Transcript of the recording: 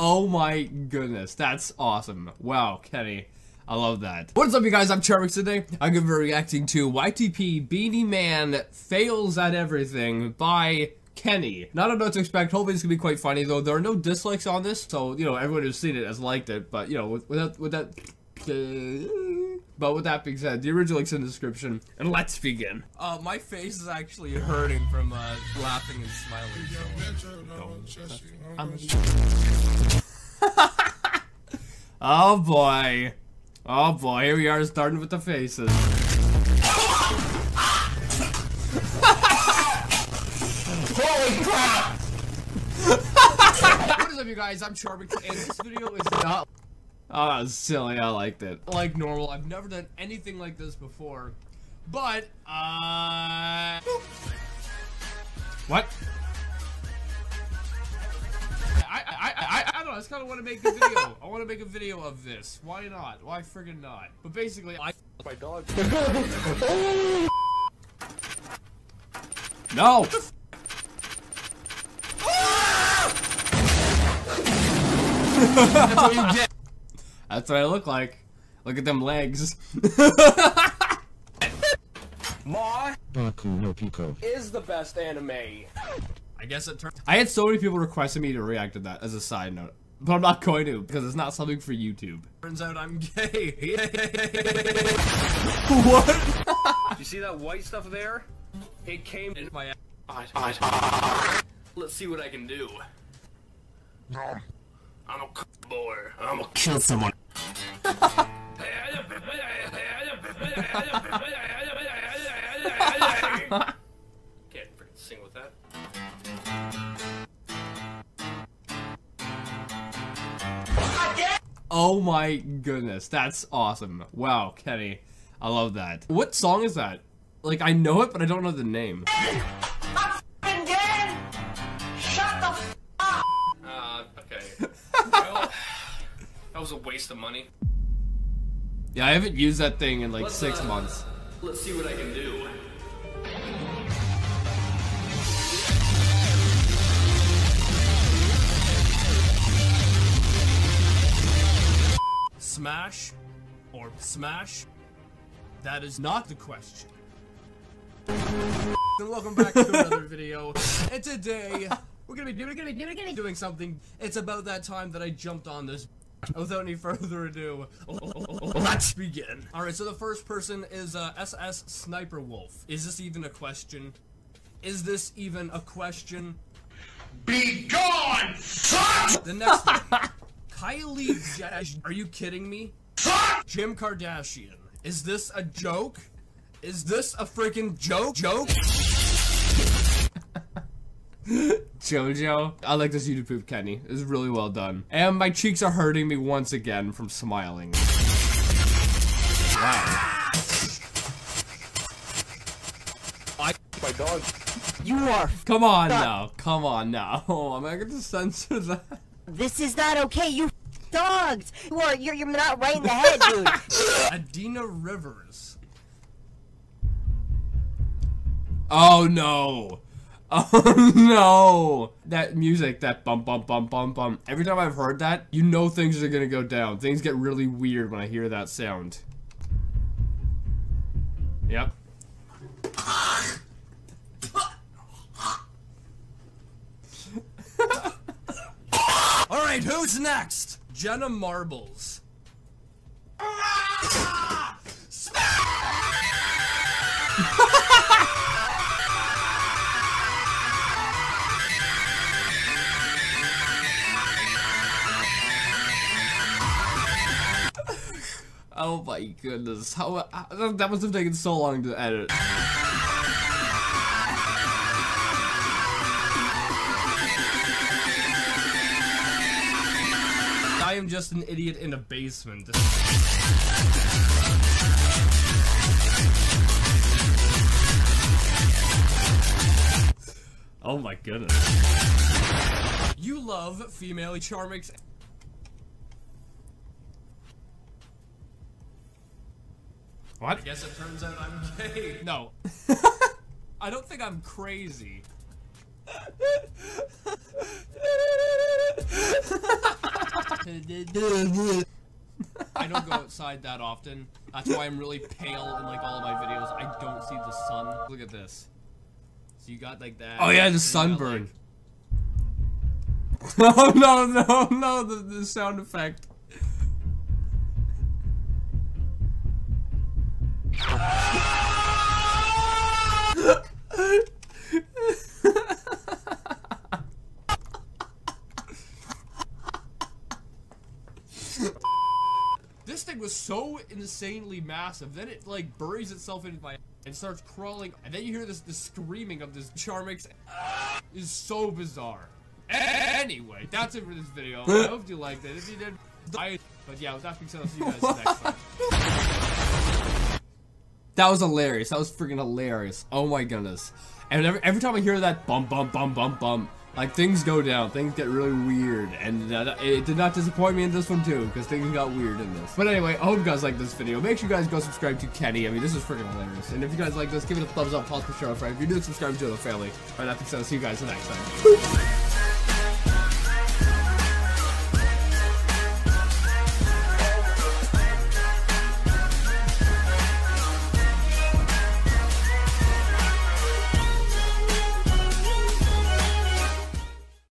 Oh my goodness, that's awesome. Wow, Kenny. I love that. What's up, you guys? I'm Charmx today. I'm gonna be reacting to YTP Beanie Man Fails at Everything by Kenny. Not know what to expect. Hopefully it's gonna be quite funny, though. There are no dislikes on this, so, you know, everyone who's seen it has liked it. But, you know, with, with that... With that but with that being said, the original link's in the description, and let's begin. Uh, my face is actually hurting from uh, laughing and smiling. So oh boy. Oh boy, here we are starting with the faces. Holy crap! what is up you guys, I'm Charmx, and this video is not Oh, that was silly. I liked it. Like normal. I've never done anything like this before. But, uh... What? I, I, I, I don't know, I just kind of want to make a video. I want to make a video of this. Why not? Why friggin' not? But basically, I... My dog. no! That's what you get. That's what I look like. Look at them legs. Ma Boku no Pico is the best anime. I guess it turned. I had so many people requesting me to react to that as a side note, but I'm not going to because it's not something for YouTube. Turns out I'm gay. what? you see that white stuff there? It came in my. Let's see what I can do. I'm a boy. I'm gonna kill someone. Can't freaking sing with that. Oh my goodness, that's awesome. Wow, Kenny. I love that. What song is that? Like, I know it, but I don't know the name. Uh, that was a waste of money. Yeah, I haven't used that thing in like let's, six uh, months. Let's see what I can do. Smash or smash? That is not the question. and welcome back to another video. And today, we're gonna be, we're gonna be, we're gonna be doing something. It's about that time that I jumped on this Without any further ado, let's begin. Alright, so the first person is uh, SS Sniper Wolf. Is this even a question? Is this even a question? Be gone, son! The next one. Kylie J Are you kidding me? Jim Kardashian. Is this a joke? Is this a freaking joke? Joke? Jojo. I like this YouTube poop, Kenny. It's really well done. And my cheeks are hurting me once again from smiling. Wow. I my dog. You are. Come on now. Come on now. Oh, am I going to censor that? This is not okay. You dogs. You are. You're. You're not right in the head, dude. Adina Rivers. Oh no. Oh no! That music, that bum bum bum bum bum. Every time I've heard that, you know things are gonna go down. Things get really weird when I hear that sound. Yep. Alright, who's next? Jenna Marbles. Oh my goodness. How, uh, how that must have taken so long to edit. I am just an idiot in a basement. Oh my goodness. You love female Charmx What? I guess it turns out I'm gay. No. I don't think I'm crazy. I don't go outside that often. That's why I'm really pale in like all of my videos. I don't see the sun. Look at this. So you got like that. Oh yeah, the and you got, Oh, like- like- no, no, no, no, the, the sound effect. Thing was so insanely massive. Then it like buries itself into my and starts crawling. And then you hear this, this screaming of this Charmx. Ah, is so bizarre. Anyway, that's it for this video. I hope you liked it. If you did, I. But yeah, with that being said, I'll see you guys next time. That was hilarious. That was freaking hilarious. Oh my goodness. And every, every time I hear that bump, bump, bump, bump, bump, like things go down. Things get really weird. And it did not disappoint me in this one too, because things got weird in this. But anyway, I hope you guys like this video. Make sure you guys go subscribe to Kenny. I mean, this is freaking hilarious. And if you guys like this, give it a thumbs up, toss the show friend. If you do, subscribe to the family. Alright, being said, I'll see you guys next time.